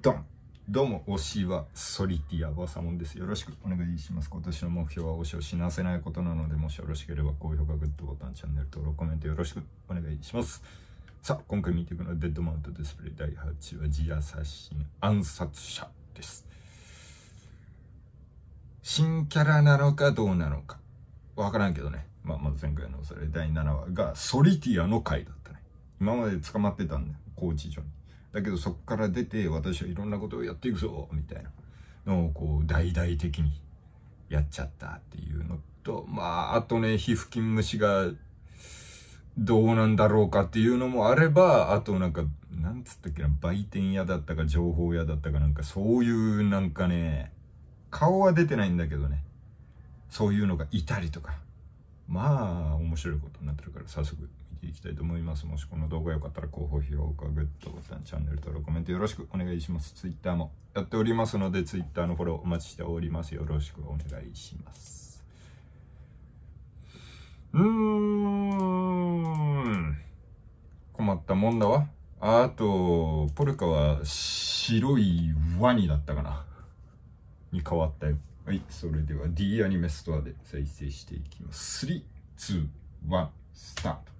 ドンどうも、推しはソリティア・バサモンです。よろしくお願いします。今年の目標は推しを死なせないことなので、もしよろしければ高評価、グッドボタン、チャンネル登録、コメントよろしくお願いします。さあ、今回見ていくのはデッドマウントディスプレイ第8話、ジアサシン暗殺者です。新キャラなのかどうなのか、わからんけどね。まあ、まず前回のそれ第7話がソリティアの回だったね。今まで捕まってたんだよ、高知所に。だけどそこから出て私はいろんなことをやっていくぞみたいなのをこう大々的にやっちゃったっていうのとまああとね皮膚筋虫がどうなんだろうかっていうのもあればあとなんかなんつったっけな売店屋だったか情報屋だったかなんかそういうなんかね顔は出てないんだけどねそういうのがいたりとかまあ面白いことになってるから早速。ていきたいと思います。もしこの動画良かったら高評価、グッドボタン、チャンネル登録、コメントよろしくお願いします。Twitter もやっておりますので、Twitter のフォローお待ちしております。よろしくお願いします。うーん。困ったもんだわ。あと、ポルカは白いワニだったかな。に変わったよ。はい、それでは D アニメストアで再生していきます。3、2、1、スタート。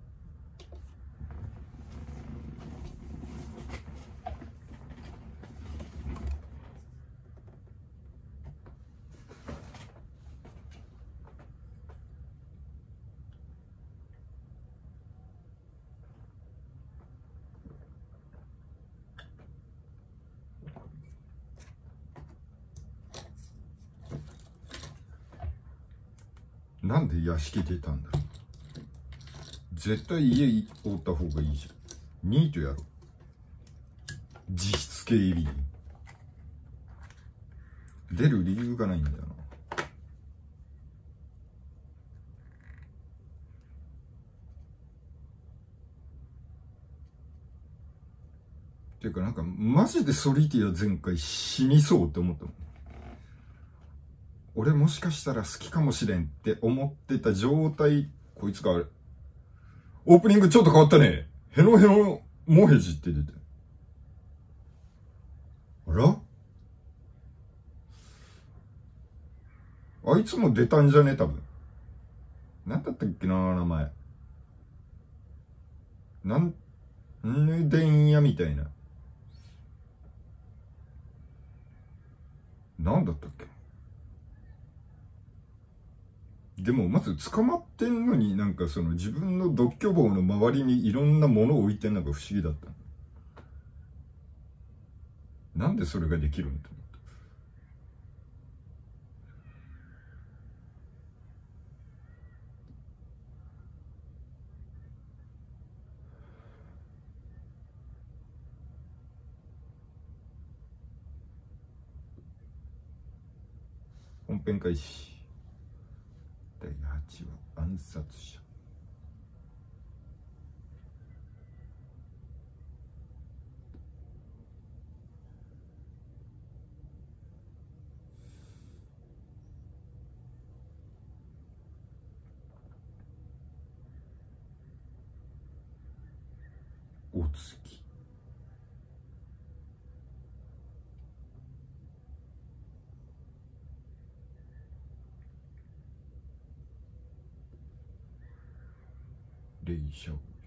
なんで屋敷出たんだ？ろう絶対家おった方がいいじゃん。ニートやろ。実質経理員。出る理由がないんだよな。ていうかなんかマジでソリティア前回死にそうって思ったもん。俺もしかしたら好きかもしれんって思ってた状態、こいつがあれ。オープニングちょっと変わったね。ヘノヘノモヘジって出て。あら？あいつも出たんじゃね？多分。なんだったっけな名前。なん、んでんやみたいな。なんだったっけ？でもまず捕まってんのになんかその自分の独居房の周りにいろんなものを置いてんのが不思議だったなんでそれができるんだ本編開始。第8話暗殺者。お月一生。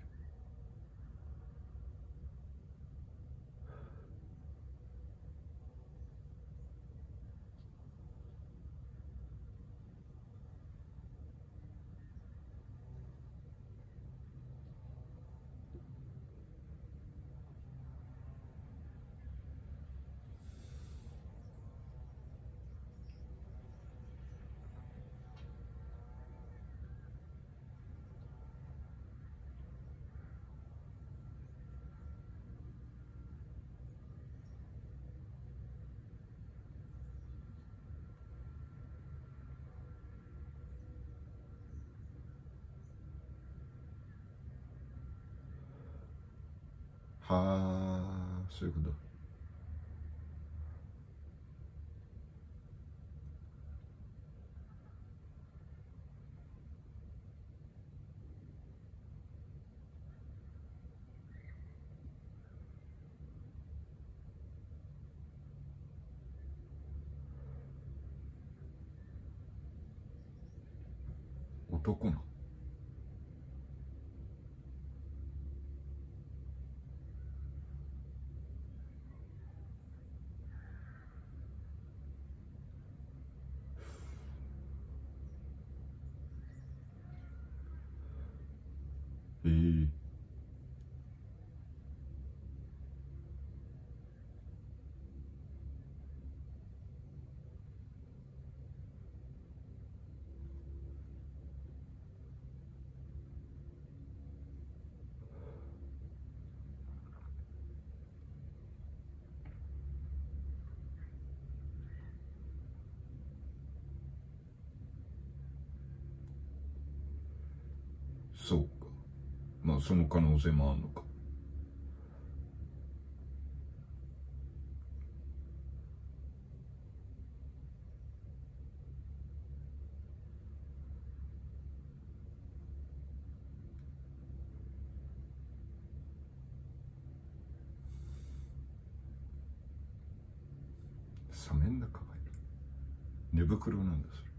はあ、そういうこと。男のそうか。まあその可能性もあるのか。サメンダカがいる。寝袋なんだそれ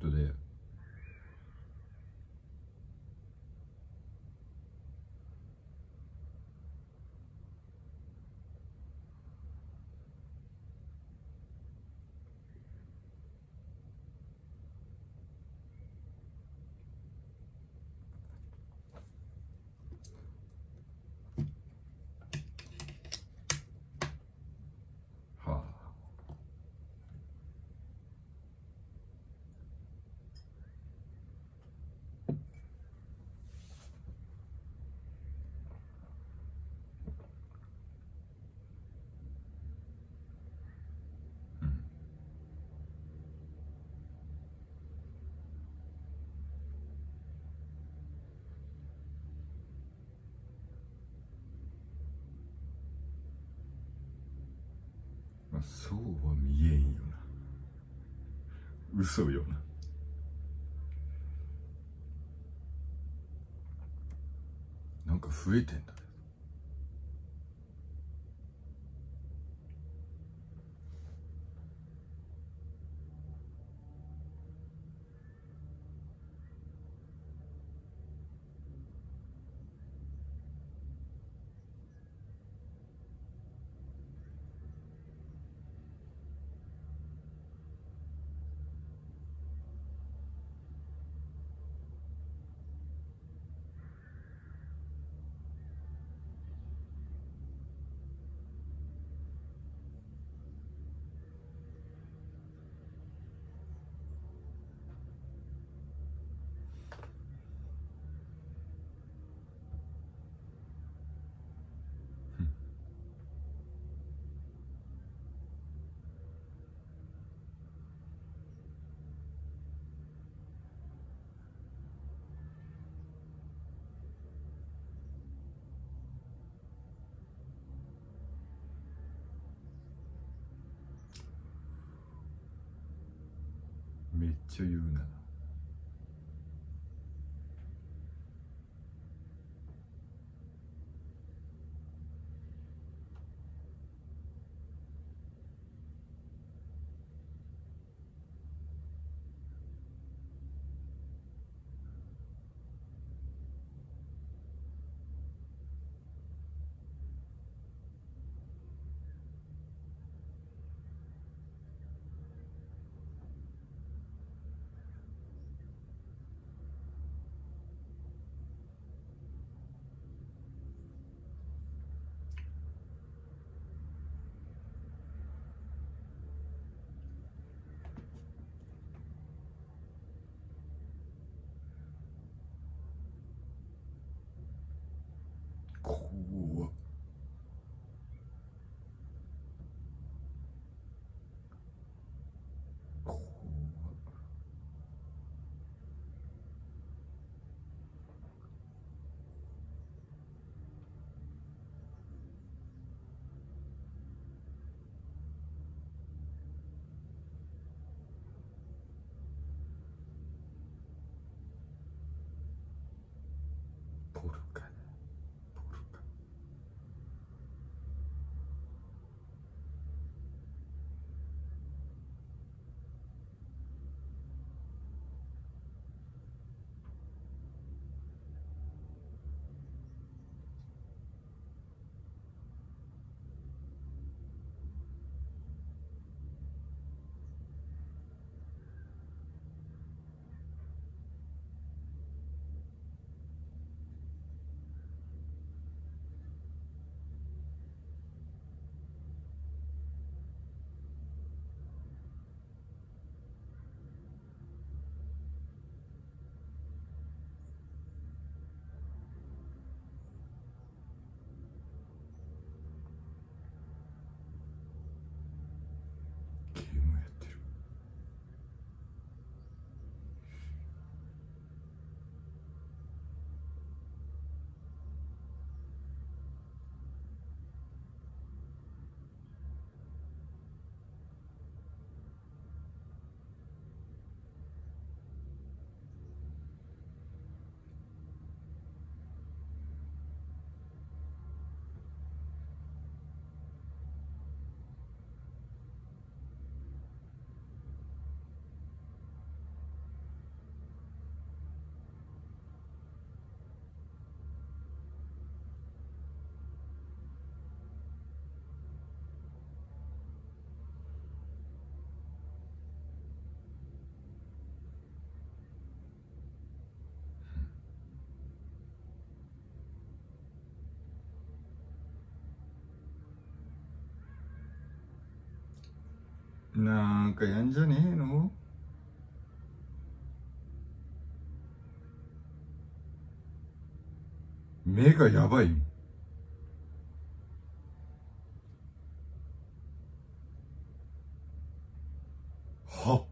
本まあそうは見えんよな。嘘よな。なんか増えてんだ。けどめっちゃ言うなら。っ怖っポルなんかやんじゃねえの？目がやばい。んは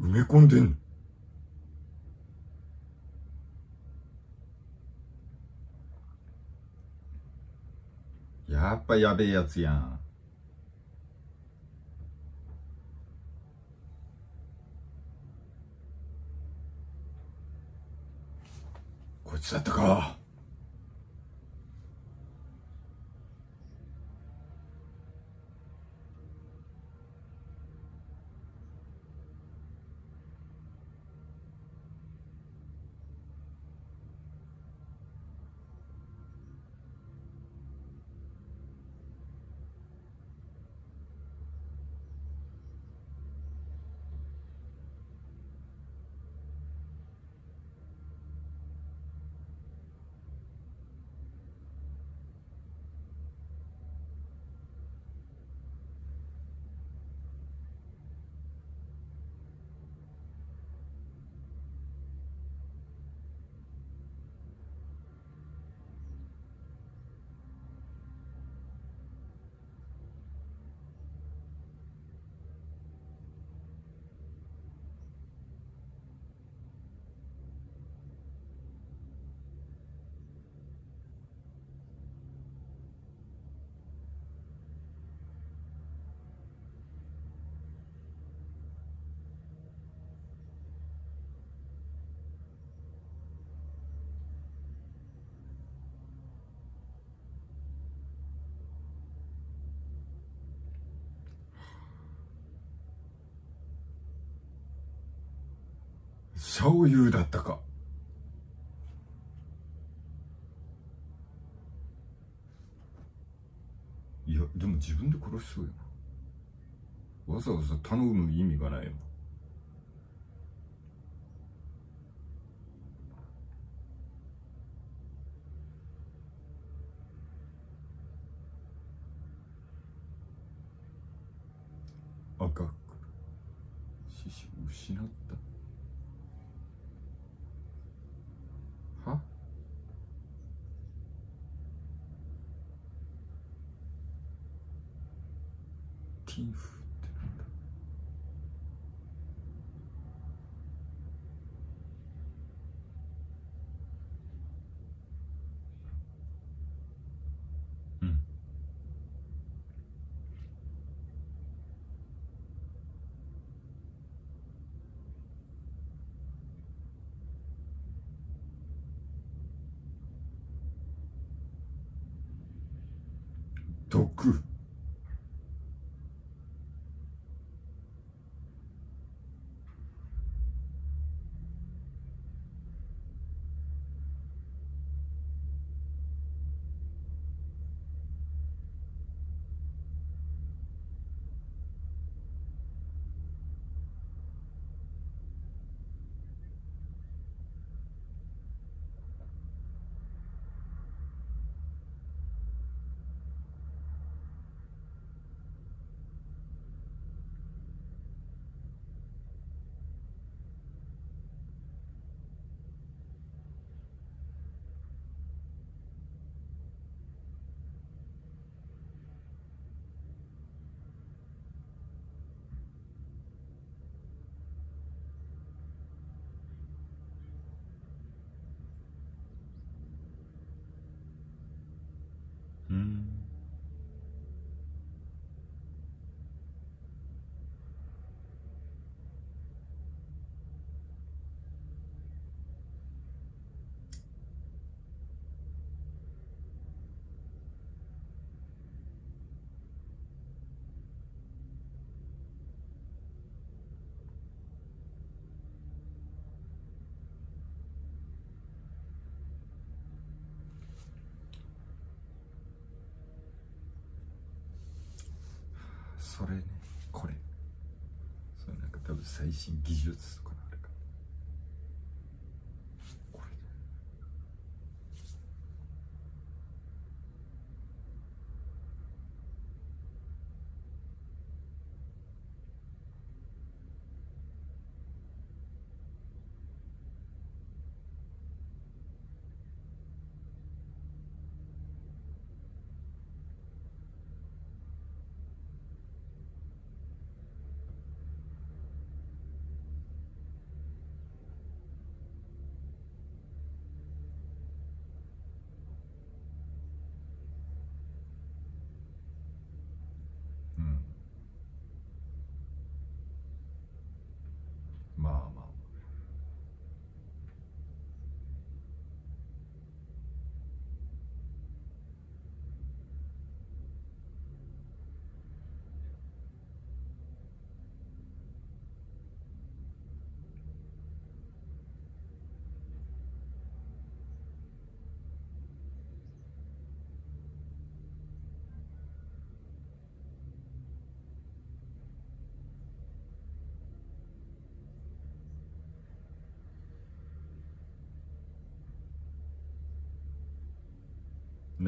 埋め込んでんのやっぱやべえやつやん。こいつだったか。シャオユーだったか。いやでも自分で殺しそうやな。わざわざ頼む意味がないよ。赤く獅子失った。毒うんそれねこれ。それなんか多分最新技術とかのあれかこれうんまあまあ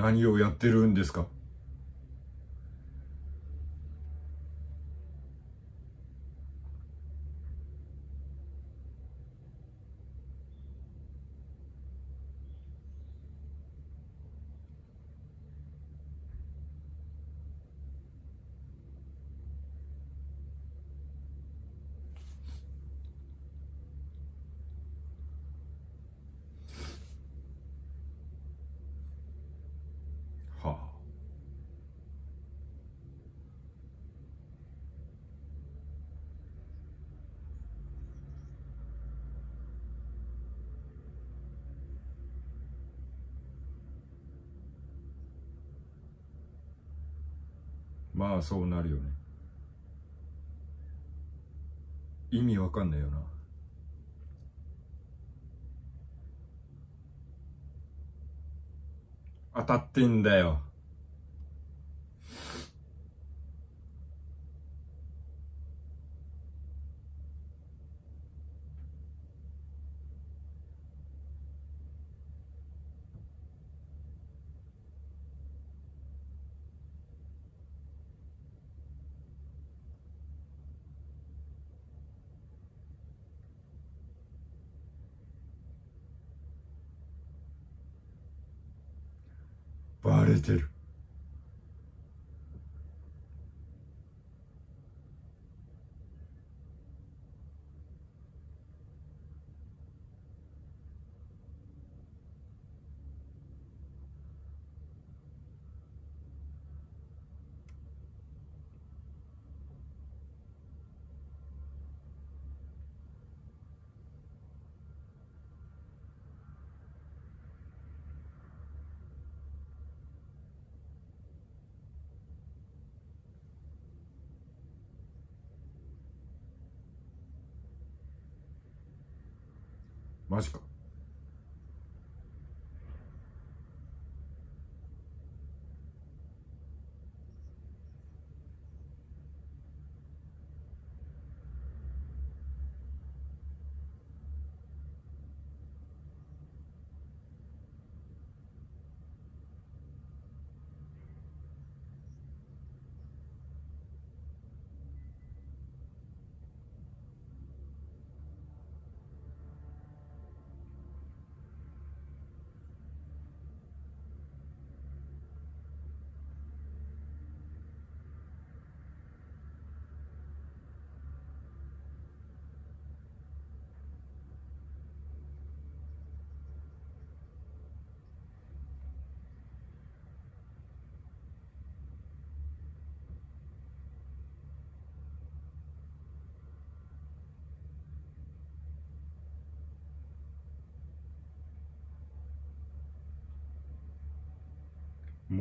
何をやってるんですかはあまあそうなるよね。意味わかんないよな。当たってんだよ。バレてる。マジか。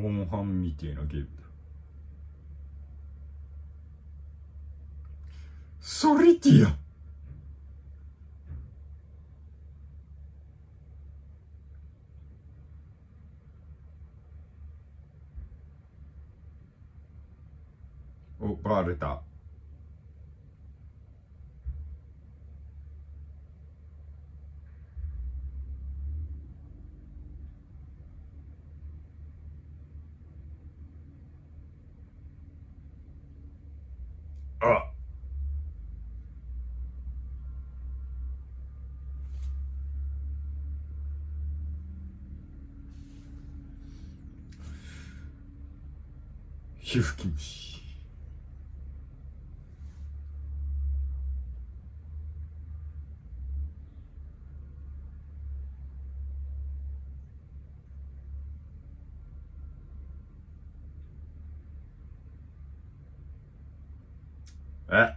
モンハンみてえなゲームだ。ソリティアおバレたあ。皮膚禁止え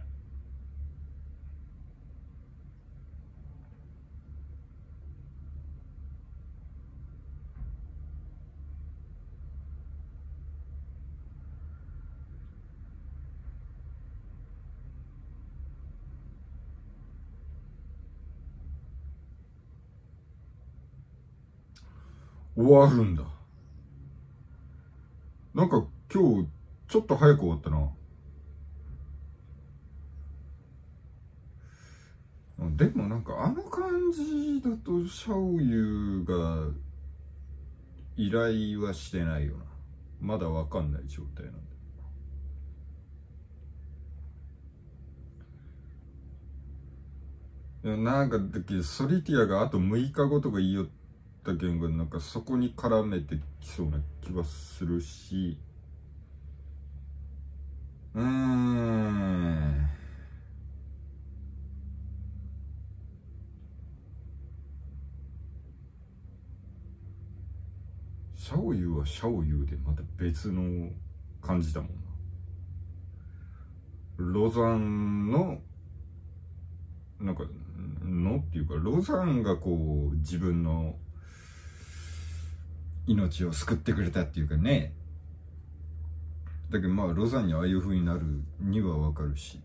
終わるんだ。なんか今日ちょっと早く終わったな。でもなんかあの感じだとシャオユが依頼はしてないよな。まだわかんない状態なんでいやなんかだけソリティアがあと6日後とか言いよって。たけんがなんかそこに絡めてきそうな気はするし。うーん。シャオユーはシャオユーでまた別の感じだもんな。ロザンのなんかのっていうかロザンがこう自分の命を救ってくれたっていうかね。だけどまあロザンにああいう風になるにはわかるし。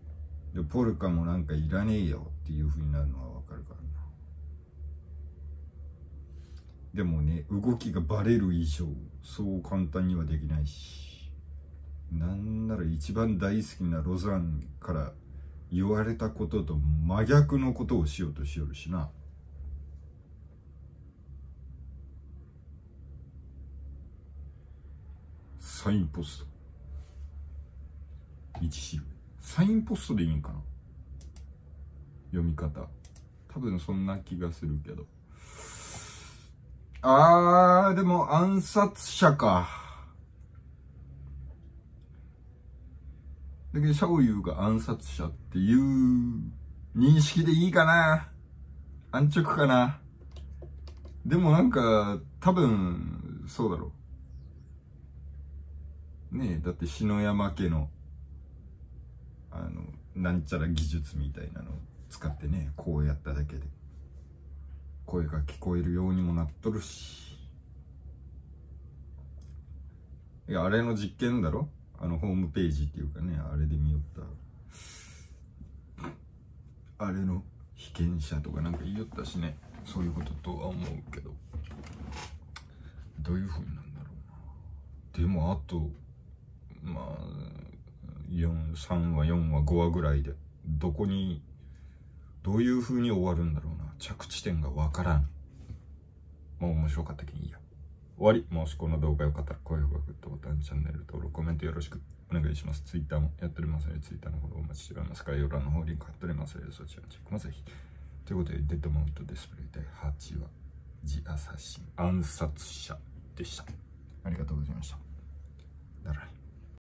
でポルカもなんかいらねえよっていう風になるのはわかるからな。でもね動きがバレる以上そう簡単にはできないし。なんなら一番大好きなロザンから言われたことと真逆のことをしようとしよるしな。サインポスト。一シルサインポストでいいんかな？読み方。多分そんな気がするけど。あー、でも暗殺者か。だけど、シャオユーが暗殺者っていう認識でいいかな？安直かな？でもなんか、多分、そうだろう。ねえ、だって篠山家の、あの、なんちゃら技術みたいなのを使ってね、こうやっただけで。声が聞こえるようにもなっとるし。いやあれの実験だろ？あのホームページっていうかねあれで見よった。あれの被験者とかなんか言いよったしね。そういうこととは思うけど。どういう風になんだろうな。でもあとまあ43話4話5話ぐらいでどこにどういう風に終わるんだろうな。着地点がわからん。まあ面白かったけんいいや。終わり。もしこの動画良かったら高評価グッドボタンチャンネル登録コメントよろしくお願いします。Twitter もやっておりますので Twitter のフォローお待ちしております。概要欄の方リンク貼っておりますのでそちらのチェックもぜひ。ということでデッドマウントディスプレイ第8話ジアサシン暗殺者でした。ありがとうございました。だら